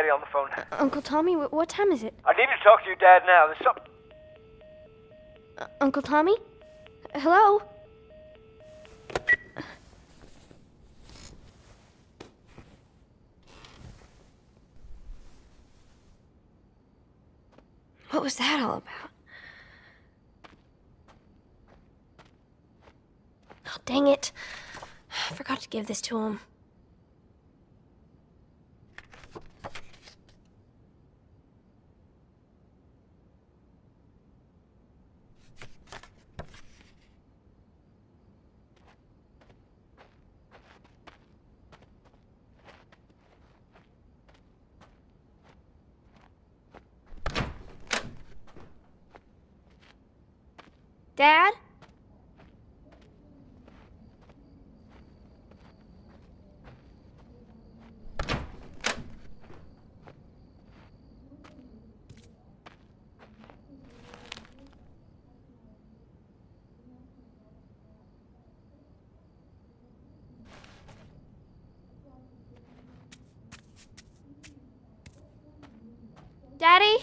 Daddy on the phone. Uncle Tommy, wh- what time is it? I need to talk to your dad now. There's something. Uh, Uncle Tommy? Hello? What was that all about? Oh, dang it. I forgot to give this to him. Dad? Daddy?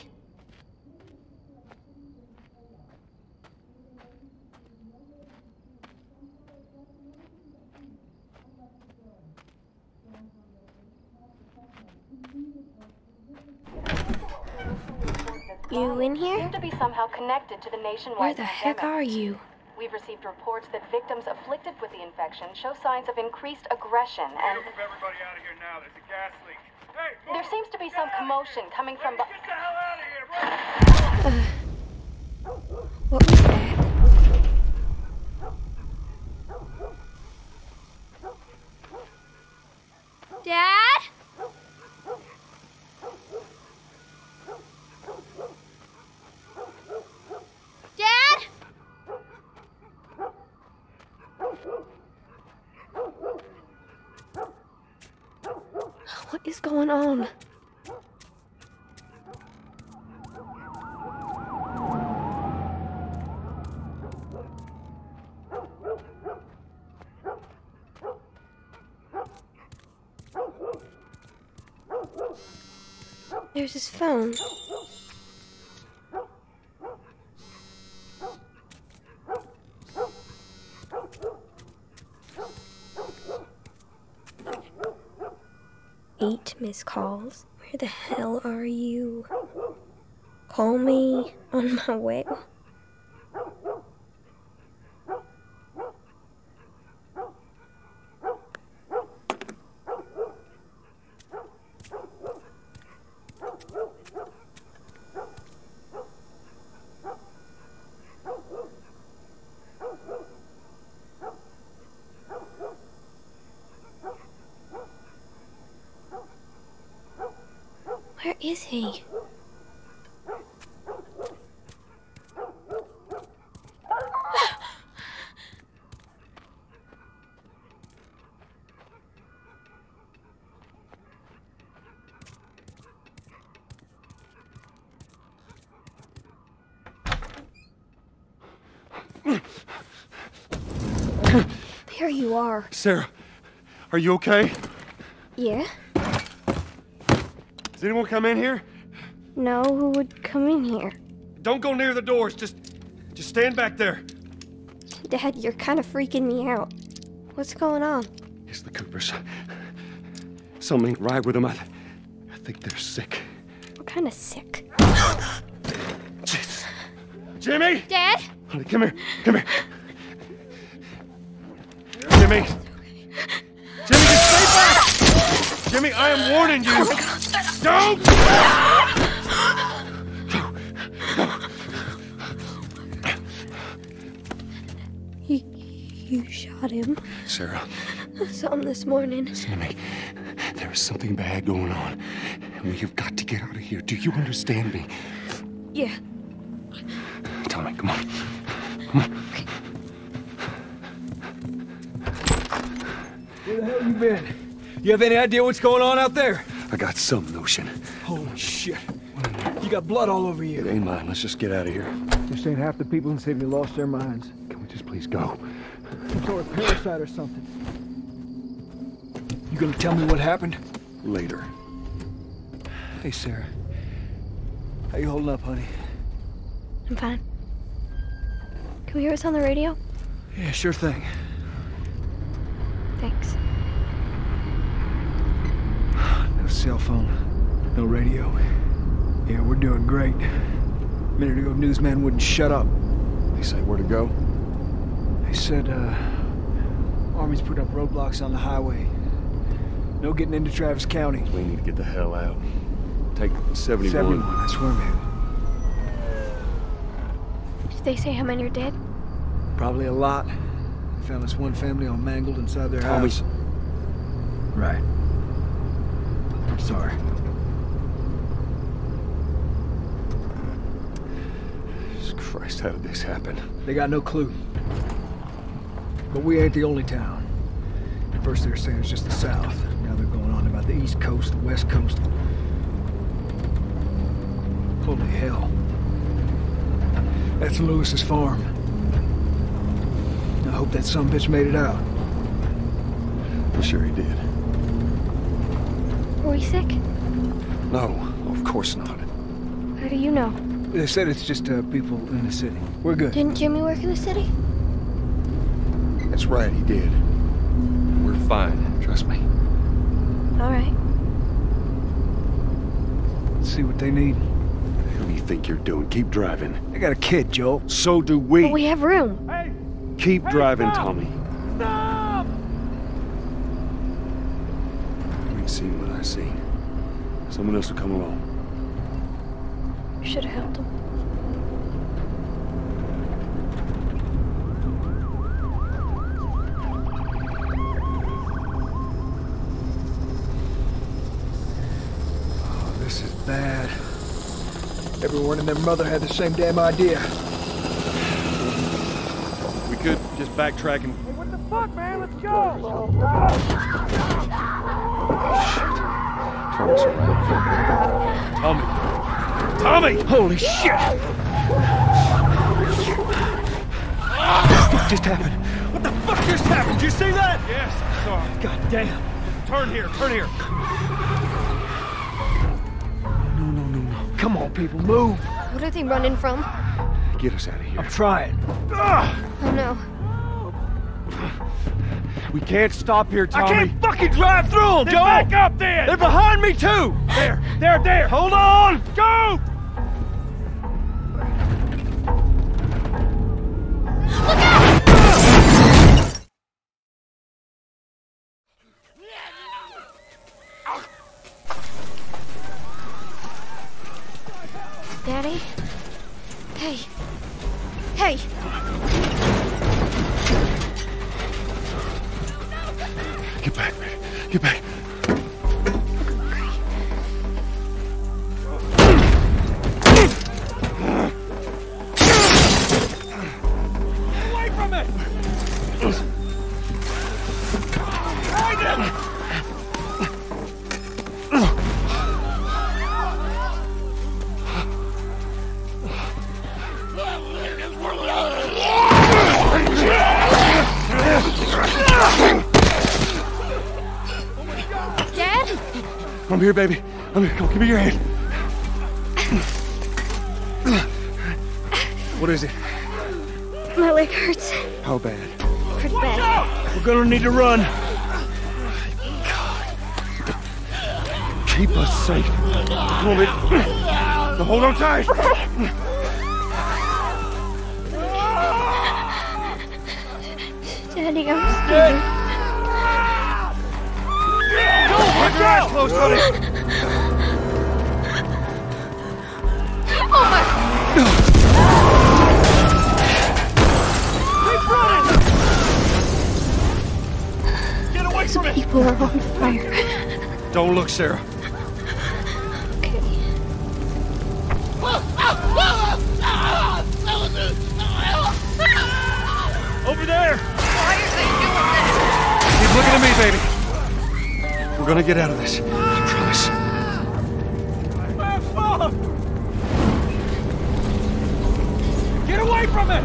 You in here? seem to be somehow connected to the nationwide Where the heck are you? We've received reports that victims afflicted with the infection show signs of increased aggression and Move everybody out of here now. There's a gas leak. Hey, there seems to be some commotion coming from What was that? Dad? Dad? What is going on? There's his phone. Eight missed calls. Where the hell are you? Call me on my way. Is he? There you are. Sarah, are you okay? Yeah? Does anyone come in here? No, who would come in here? Don't go near the doors. Just, just stand back there. Dad, you're kind of freaking me out. What's going on? It's the Coopers. Something ain't right with them. I, th- I think they're sick. What kind of sick? Jesus. Jimmy! Dad? Honey, come here. Come here. Jimmy! Jimmy, just stay back! Jimmy, I am warning you! Oh Don't! You, you shot him. Sarah, I saw him this morning. listen to me. There is something bad going on. And we have got to get out of here. Do you understand me? Yeah. Tell me, come on. Come on. Where the hell have you been? You have any idea what's going on out there? I got some notion. Holy shit. You got blood all over It you. ain't mine. Let's just get out of here. This ain't half the people in the city lost their minds. Can we just please go? Some sort of parasite or something. You gonna tell me what happened? Later. Hey, Sarah. How you holding up, honey? I'm fine. Can we hear us on the radio? Yeah, sure thing. Thanks. No cell phone, no radio. Yeah, we're doing great. A minute ago, newsman wouldn't shut up. They say where to go? They said, uh, Army's put up roadblocks on the highway. No getting into Travis County. We need to get the hell out. Take 71. 71, I swear, man. Did they say how many are dead? Probably a lot. They found this one family all mangled inside their Tommy. house. Right. I'm sorry. Jesus Christ, how did this happen? They got no clue. But we ain't the only town. At first they were saying it's just the south. Now they're going on about the east coast, the west coast. Holy hell. That's Lewis's farm. I hope that some bitch made it out. I'm sure he did. Were we sick? No, of course not. How do you know? They said it's just uh, people in the city. We're good. Didn't Jimmy work in the city? That's right, he did. We're fine, trust me. All right. Let's see what they need. What do you think you're doing? Keep driving. I got a kid, Joel. So do we. But we have room. Hey, Keep driving, stop! Tommy. stop! You ain't seen what I see. Someone else will come along. You Should have helped him. Oh, this is bad. Everyone and their mother had the same damn idea. We could just backtrack and. What the fuck, man? Let's go! Oh, Turn around. Tommy! Tommy! Holy shit! What the fuck just happened? What the fuck just happened? Did you see that? Yes, I saw it. God damn. Turn here, turn here. No, no, no, no. Come on, people, move. What are they running from? Get us out of here. I'm trying. Oh no. We can't stop here, Tommy. I can't fucking drive through them, Joel! back up then! They're behind me, too! There, there, there! Hold on! Go! I'm here, baby. I'm here. Come, give me your hand. What is it? My leg hurts How bad? pretty bad. We're gonna need to run. Keep us safe. Come on, baby. Now hold on tight. Daddy, I'm scared. Your eyes closed, honey. Get away from it! People are on fire. Don't look, Sarah. Okay. Over there! Keep looking at me, baby. We're gonna get out of this. I promise. Get away from it!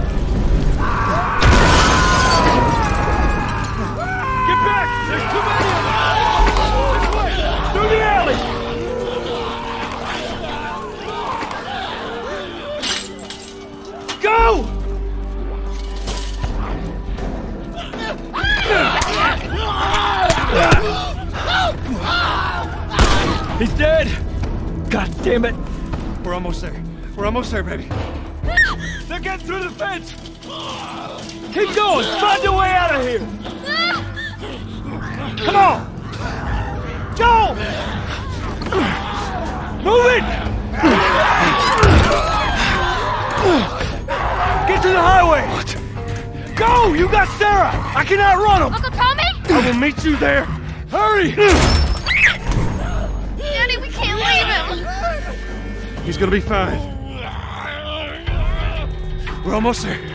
Get back! There's too many of them! This way! Through the alley! Go! He's dead! God damn it! We're almost there. We're almost there, baby. They're getting through the fence! Keep going! Find your way out of here! Come on! Go! Move it! Get to the highway! What? Go! You got Sarah! I cannot run him! Uncle Tommy? I will meet you there! Hurry! He's gonna be fine. We're almost there.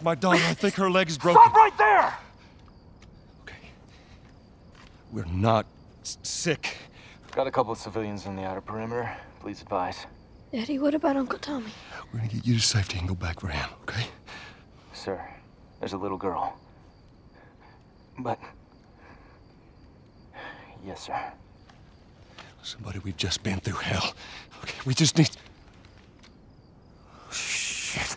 It's my daughter. I think her leg is broken. Stop right there! Okay. We're not s- sick. Got a couple of civilians on the outer perimeter. Please advise. Daddy, what about Uncle Tommy? We're gonna get you to safety and go back for him, okay? Sir, there's a little girl. But. Yes, sir. Somebody, we've just been through hell. Okay, we just need. Shit.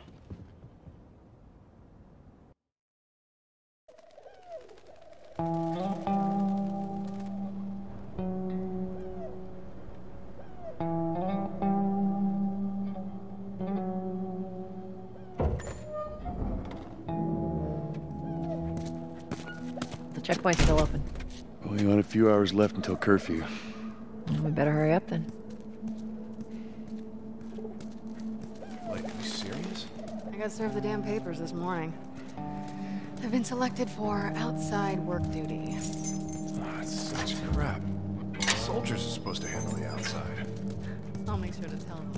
Hours left until curfew. We better hurry up then. Like, are you serious? I got served the damn papers this morning. I've been selected for outside work duty. Oh, it's such crap. Soldiers are supposed to handle the outside. I'll make sure to tell them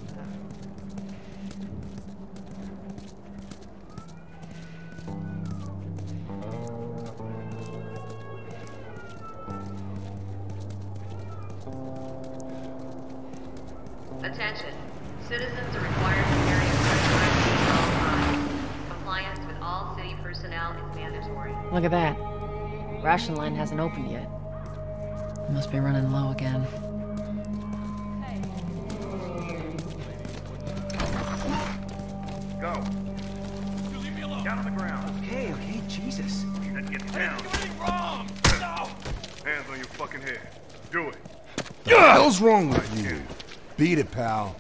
Ration line hasn't opened yet. Must be running low again. Go. You leave me alone. Down on the ground. Okay, okay, Jesus. Then get down. Anything wrong? No. Hands on your fucking head. Do it. What the hell's wrong with you? Beat it, pal.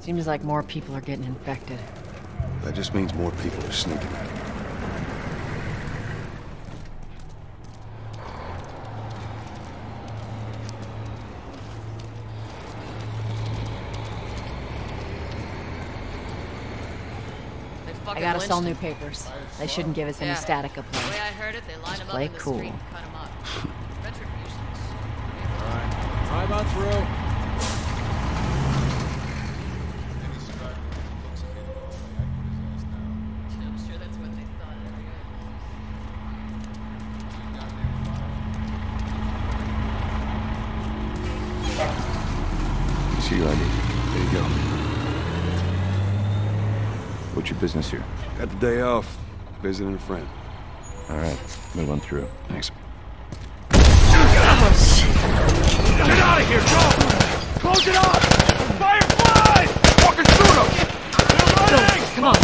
Seems like more people are getting infected. That just means more people are sneaking out. I gotta sell new papers. They shouldn't give us any Yeah. static up The here. way I heard it, they line Just them play in the cool. street and cut 'em up. Retributions. Alright, drive on through. Day off. Visiting a friend. All right, move on through. Thanks. Get out of here, Joel! Close it off! Fireflies! Fucking shoot them! Go, come on,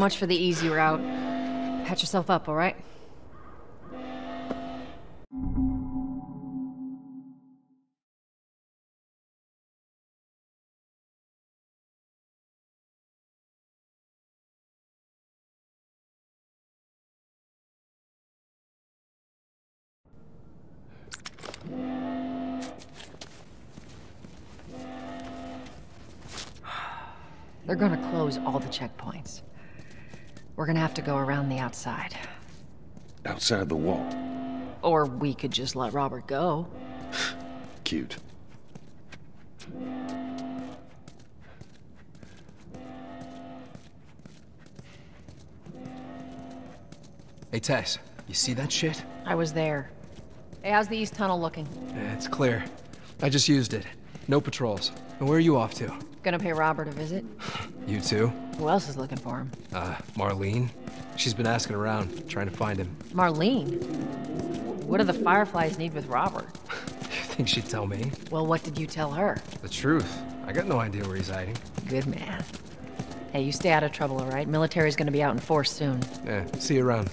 much for the easy route. Patch yourself up, all right? They're gonna close all the checkpoints. We're gonna have to go around the outside. Outside the wall. Or we could just let Robert go. Cute. Hey, Tess, you see that shit? I was there. Hey, how's the east tunnel looking? Yeah, it's clear. I just used it. No patrols. And where are you off to? Gonna pay Robert a visit? You too? Who else is looking for him? Uh, Marlene? She's been asking around, trying to find him. Marlene? What do the Fireflies need with Robert? You think she'd tell me? Well, what did you tell her? The truth. I got no idea where he's hiding. Good man. Hey, you stay out of trouble, all right? Military's gonna be out in force soon. Yeah, see you around.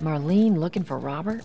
Marlene looking for Robert?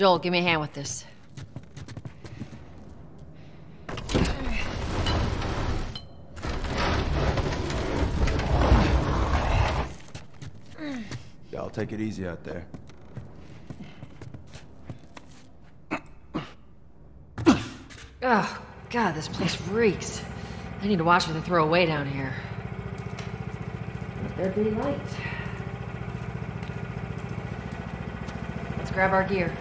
Joel, give me a hand with this. Y'all take it easy out there. Oh, God, this place reeks. I need to watch what they throw away down here. Let there be light. Let's grab our gear.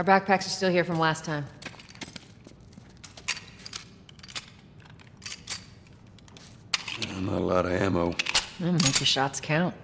Our backpacks are still here from last time. Not a lot of ammo. Mm, make your shots count.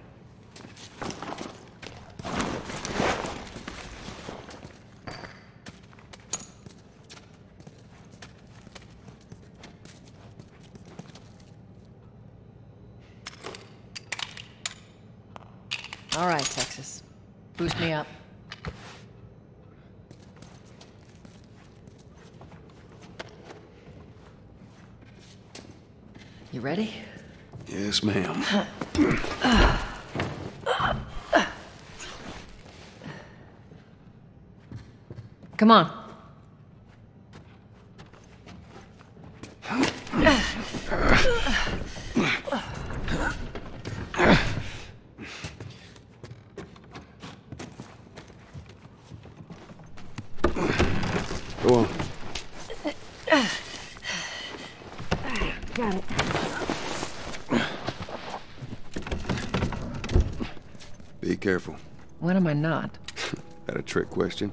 I'm not. that a trick question?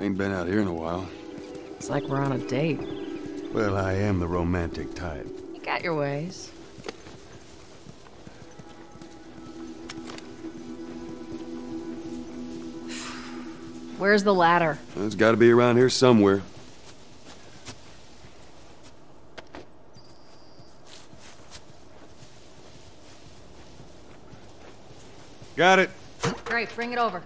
Ain't been out here in a while. It's like we're on a date. Well, I am the romantic type. You got your ways. Where's the ladder? It's gotta be around here somewhere. Got it. Great, bring it over.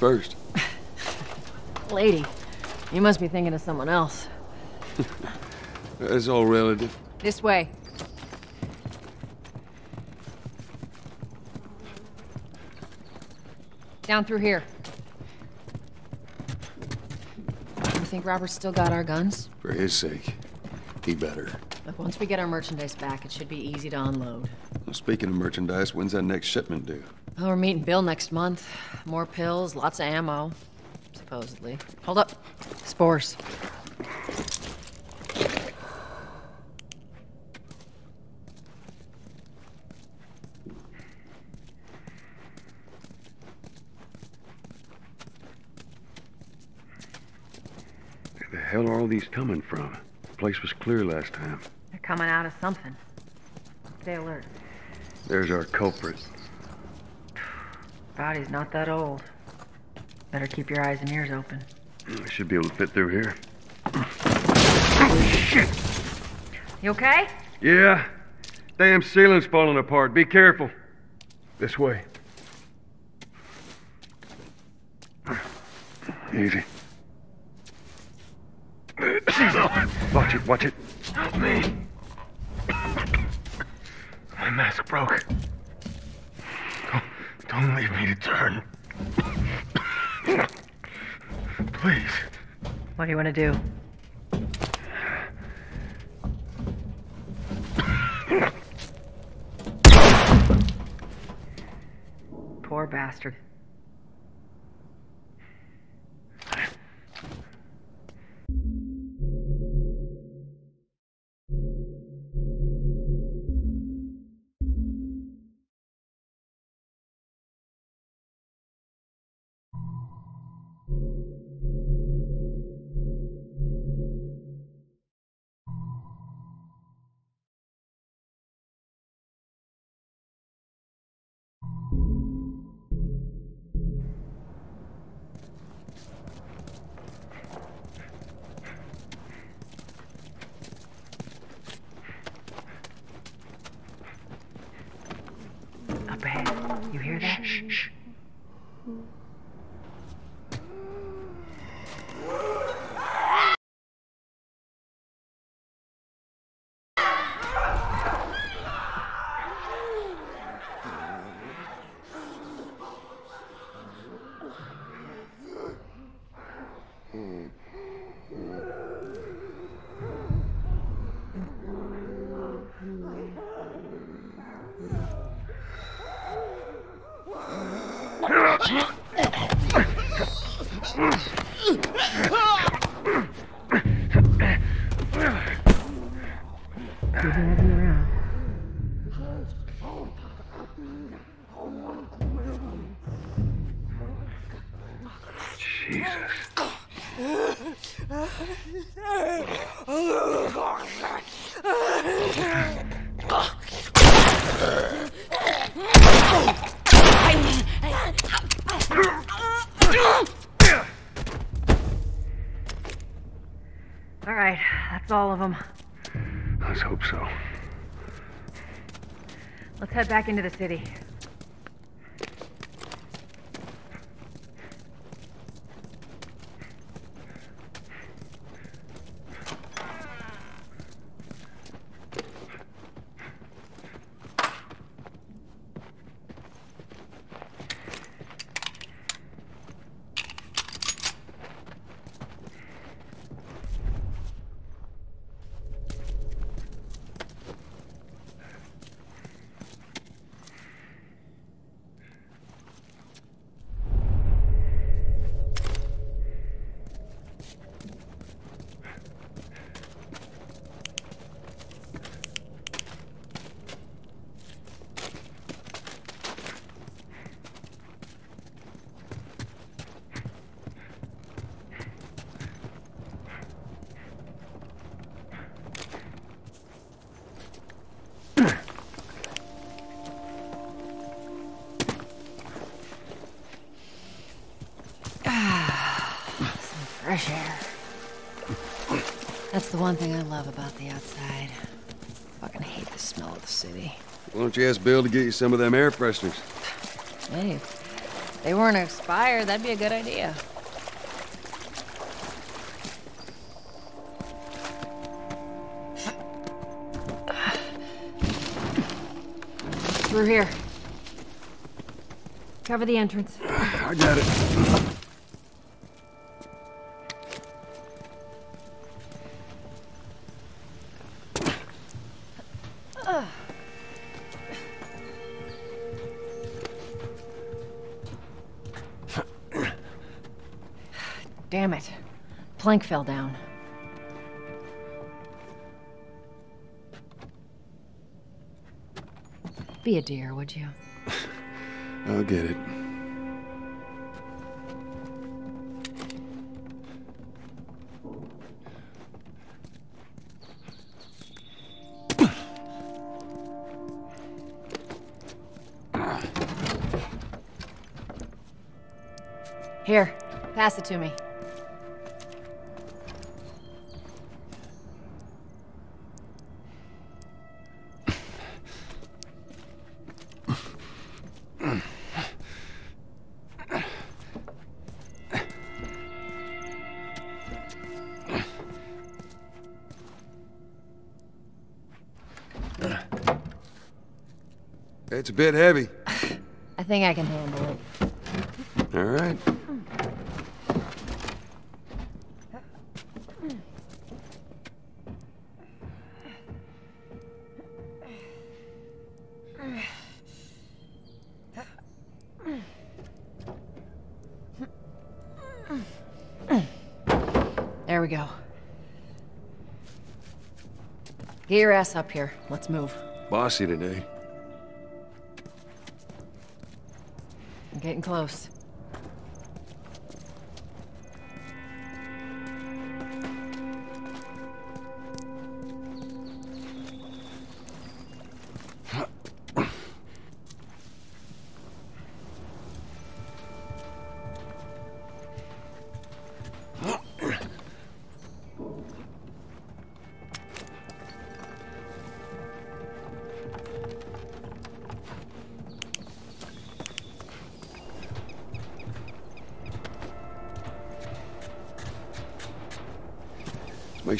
Ladies first. Lady, you must be thinking of someone else. It's all relative. This way. Down through here. You think Robert's still got our guns? For his sake, he better. Look, once we get our merchandise back, it should be easy to unload. Well, speaking of merchandise, when's that next shipment due? Oh, we're meeting Bill next month. More pills, lots of ammo. Supposedly. Hold up. Spores. Where the hell are all these coming from? The place was clear last time. They're coming out of something. Stay alert. There's our culprit. Body's not that old. Better keep your eyes and ears open. I should be able to fit through here. Oh, shit! You okay? Yeah. Damn ceiling's falling apart. Be careful. This way. Easy. Watch it, watch it. Help me. My mask broke. Don't, leave me to turn. Please. What do you want to do? Poor bastard. Watch it. Let's head back into the city. Fresh air. That's the one thing I love about the outside. Fucking hate the smell of the city. Why don't you ask Bill to get you some of them air fresheners? Hey, if they weren't expired, that'd be a good idea. Through here. Cover the entrance. I got it. Plank fell down. Be a dear, would you? I'll get it. Here, pass it to me. Bit heavy. I think I can handle it. All right. There we go. Get your ass up here. Let's move. Bossy today. Getting close.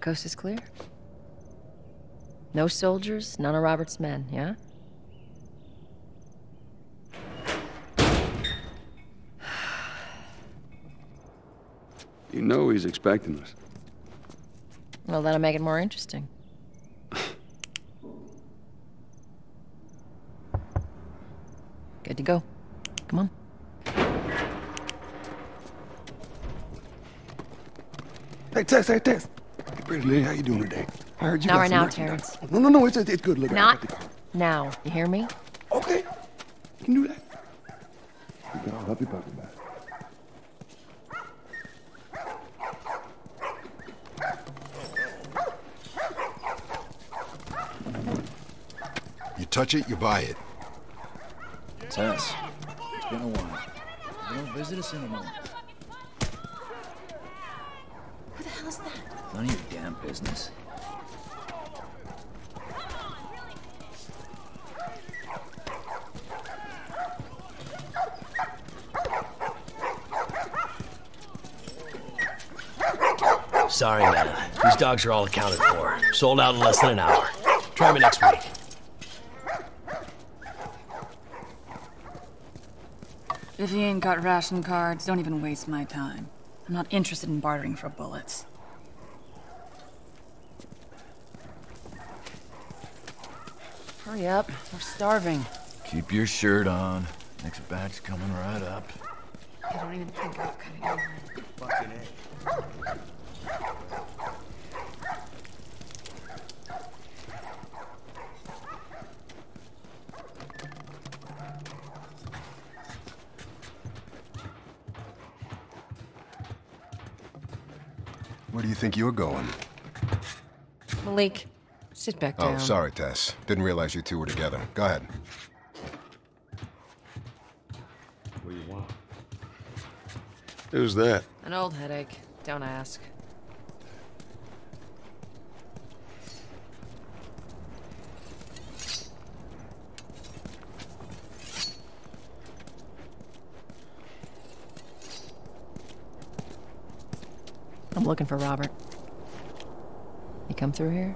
Coast is clear. No soldiers, none of Robert's men, yeah? You know he's expecting us. Well, that'll make it more interesting. Good to go. Come on. Hey, Tess, hey, Tess. Hey, pretty lady, how you doing today? I heard you Not got right some now, merchandise. Terrence. No, no, no, it's, it's good. Look, I Not got the car. now. You hear me? Okay. You can do that. You got all up your pocket back. You touch it, you buy it. Tess, it's been a while. You don't visit us anymore. Who the hell is that? None of your damn business. Sorry, man. These dogs are all accounted for. Sold out in less than an hour. Try me next week. If you ain't got ration cards, don't even waste my time. I'm not interested in bartering for bullets. Hurry up. We're starving. Keep your shirt on. Next batch coming right up. I don't even think I've cutting over. Fucking A. Where do you think you're going? Malik, sit back Oh, sorry, Tess. Didn't realize you two were together. Go ahead. What do you want? Who's that? An old headache. Don't ask. I'm looking for Robert. You come through here?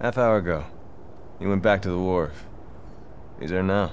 Half hour ago. He went back to the wharf. He's there now.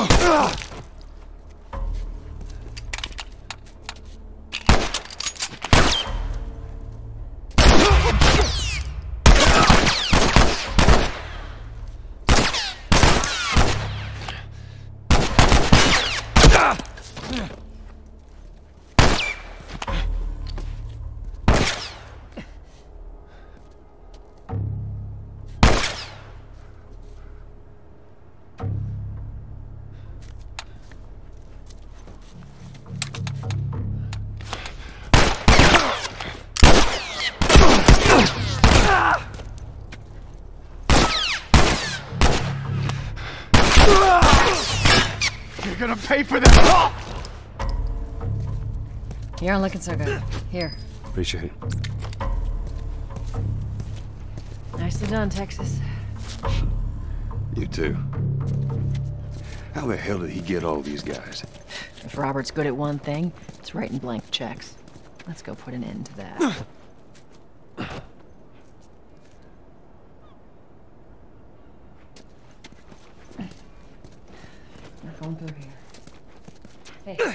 You're You aren't looking so good. Here. Appreciate it. Nicely done, Texas. You too. How the hell did he get all these guys? If Robert's good at one thing, it's writing blank checks. Let's go put an end to that. We're going through here. Hey,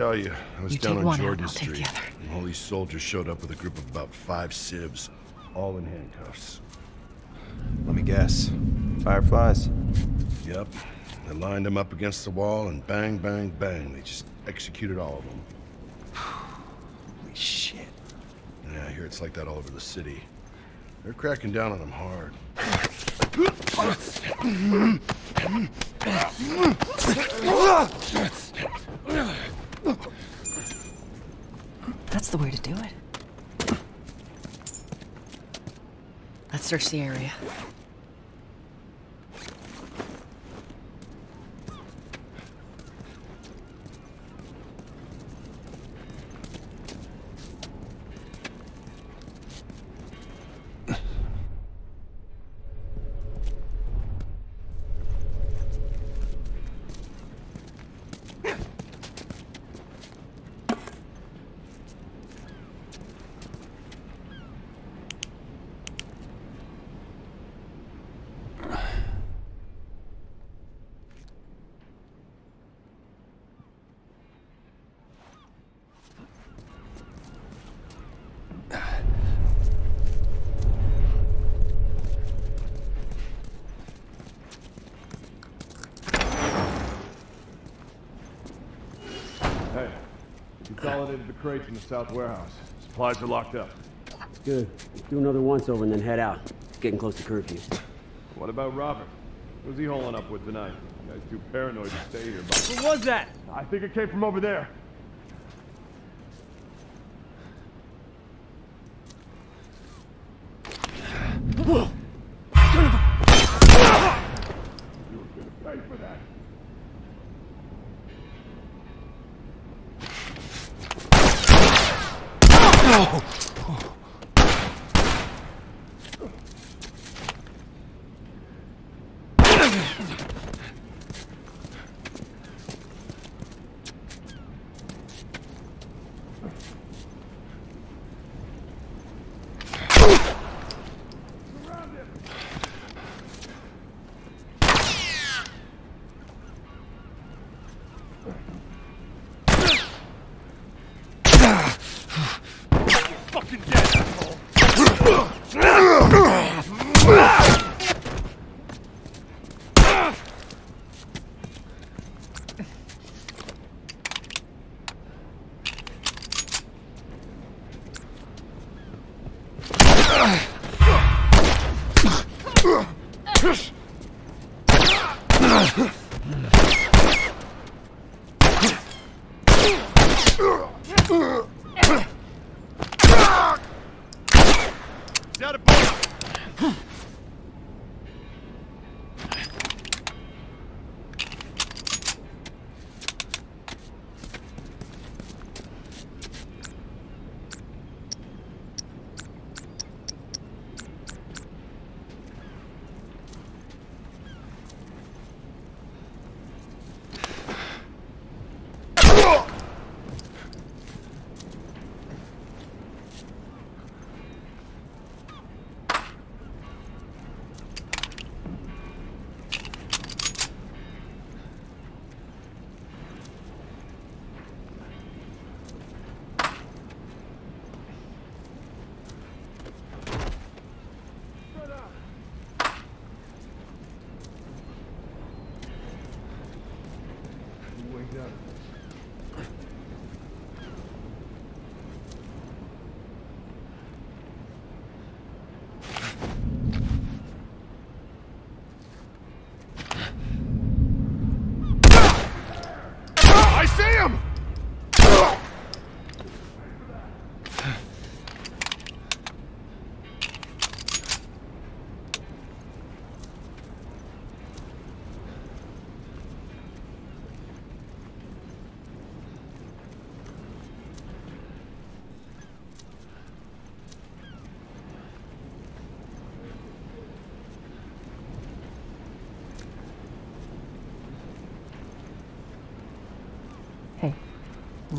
tell you, I was You down on one out, I'll take the Street. other. And all these soldiers showed up with a group of about five civs, all in handcuffs. Let me guess. Fireflies? Yep. They lined them up against the wall and bang, bang, bang. They just executed all of them. Holy shit. Yeah, I hear it's like that all over the city. They're cracking down on them hard. That's the way to do it. Let's search the area. Hey, consolidated the crates in the south warehouse. Supplies are locked up. It's Good. Let's do another once over and then head out. It's getting close to curfew. What about Robert? Who's he holing up with tonight? You guys too paranoid to stay here, but... What was that? I think it came from over there.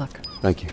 Luck. Thank you.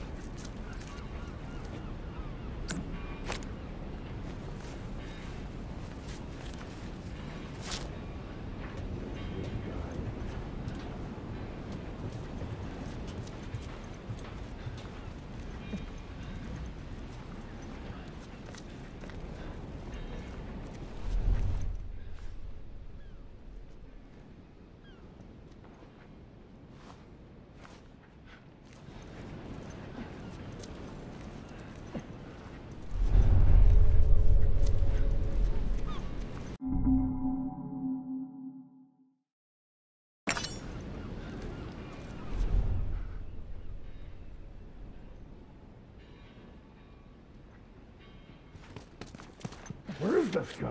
Where is this guy?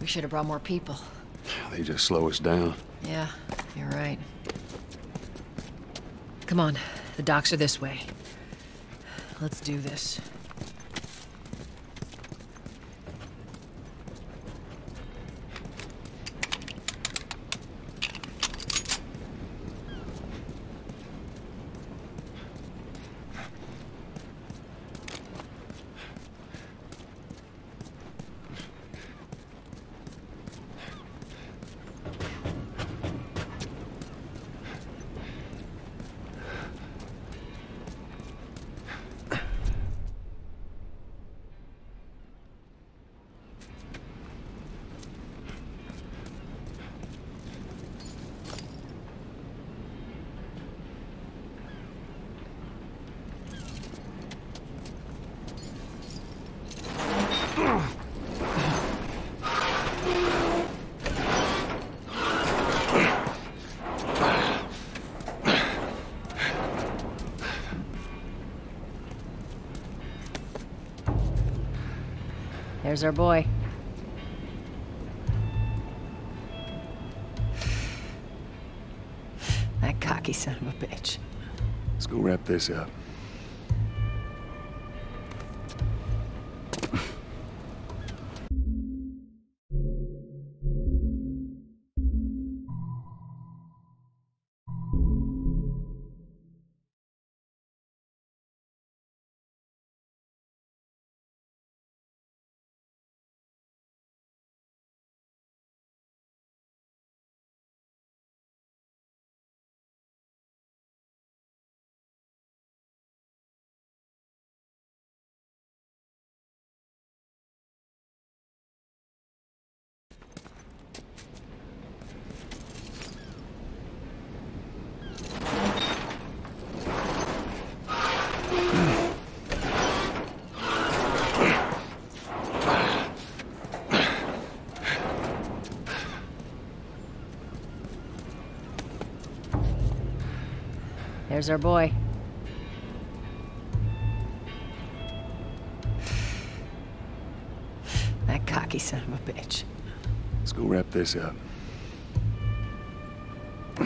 We should have brought more people. They just slow us down. Yeah, you're right. Come on, the docks are this way. Let's do this. There's our boy. That cocky son of a bitch. Let's go wrap this up. There's our boy. That cocky son of a bitch. Let's go wrap this up. A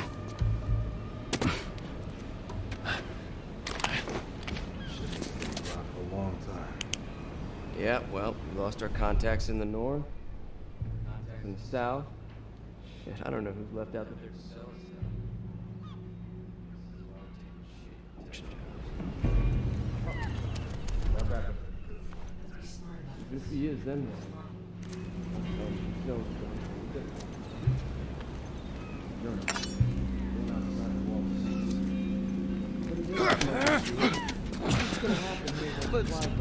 long time. Yeah, well, we lost our contacts in the north, in the south. Shit, I don't know who's left out there. This he is then. Um, no,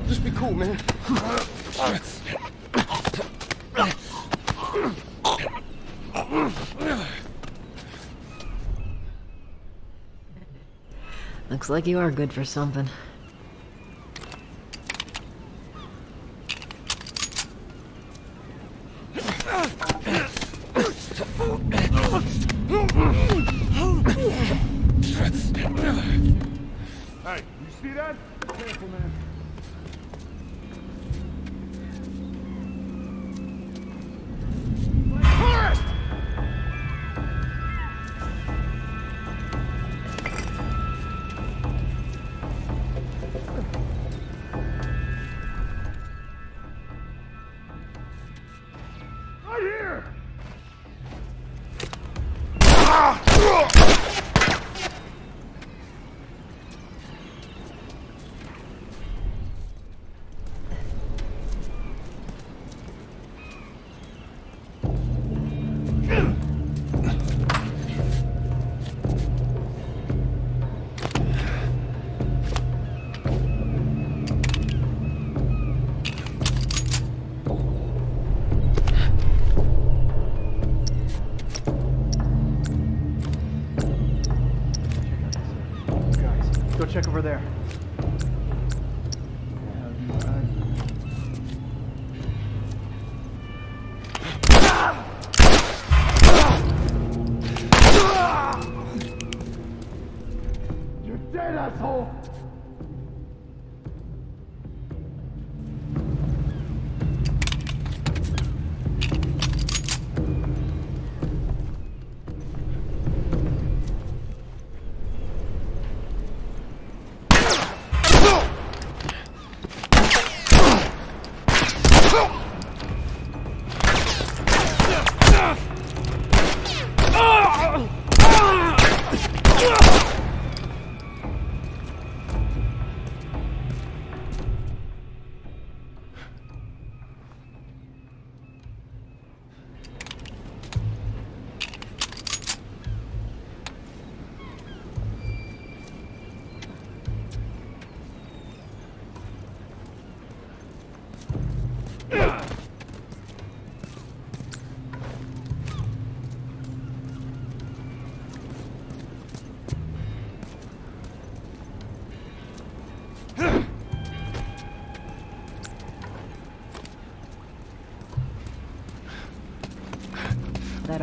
Just be cool, man. Looks like you are good for something. See that? Careful, man.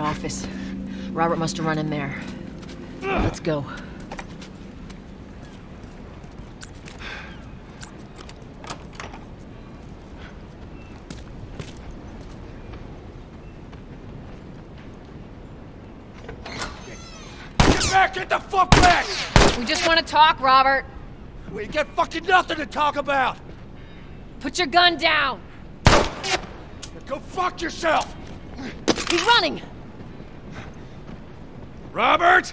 Office. Robert must have run in there. Let's go. Get back! Get the fuck back! We just want to talk, Robert. We got fucking nothing to talk about! Put your gun down. Go fuck yourself! He's running. Robert!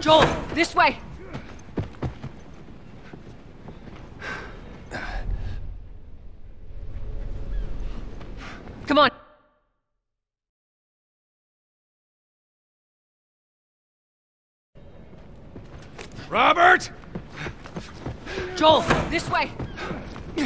Joel, this way. Come on. Robert! Joel, this way. We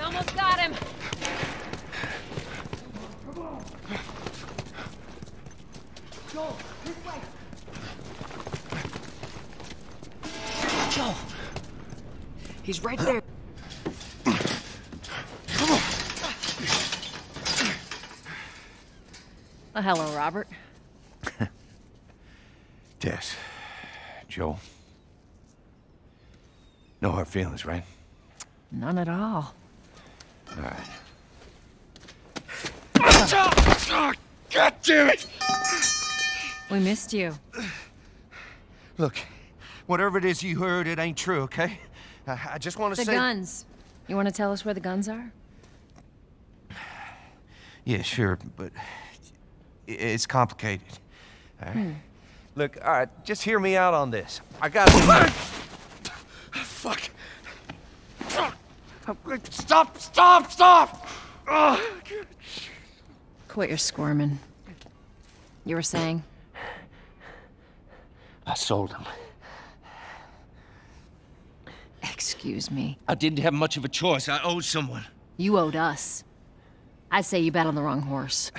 almost got him. Joel, this way. Joel. He's right there. Oh, hello, Robert. Tess. Joel. No hard feelings, right? None at all. All right. God damn it! We missed you. Look, whatever it is you heard, it ain't true, okay? I, I just want to say... The say... guns. You want to tell us where the guns are? Yeah, sure, but i- it's complicated. All right? Hmm. Look, all right, just hear me out on this. I got. Fuck! Stop! Stop! Stop! Ugh. Quit your squirming. You were saying? I sold him. Excuse me. I didn't have much of a choice. I owed someone. You owed us. I'd say you bet on the wrong horse.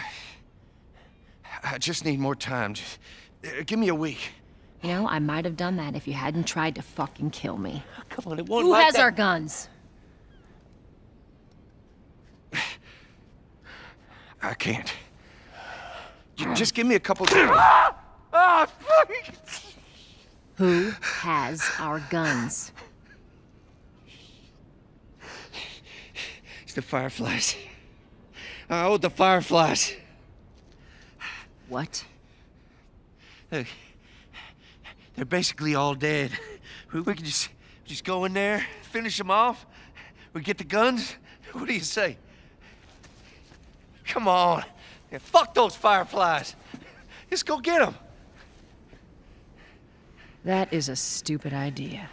I just need more time. Just uh, give me a week. You know, I might have done that if you hadn't tried to fucking kill me. Come on, it won't Who like has that. our guns? I can't. J- just give me a couple. Ah! Who has our guns? It's the Fireflies. I owed the Fireflies. What? Look, they're basically all dead. We, could just just go in there, finish them off. We get the guns. What do you say? Come on. Yeah, fuck those Fireflies. Just go get them. That is a stupid idea.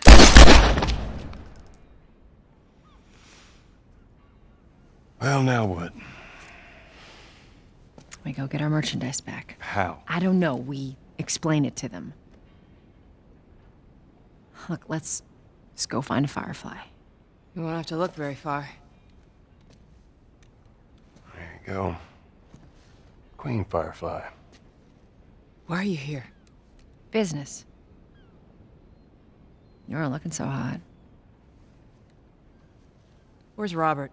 Well, now what? We go get our merchandise back. How? I don't know. We explain it to them. Look, let's let's go find a firefly. You won't have to look very far. There you go. Queen Firefly. Why are you here? Business. You aren't looking so hot. Where's Robert?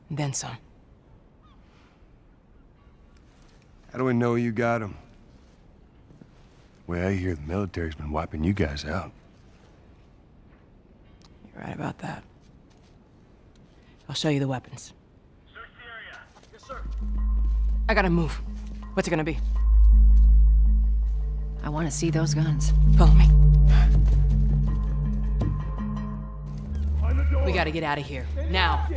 then some. How do we know you got them? Way I hear the military's been wiping you guys out. You're right about that. I'll show you the weapons. Search the area. Yes, sir. I gotta move. What's it gonna be? I want to see those guns. Follow me. We gotta get out of here. Now.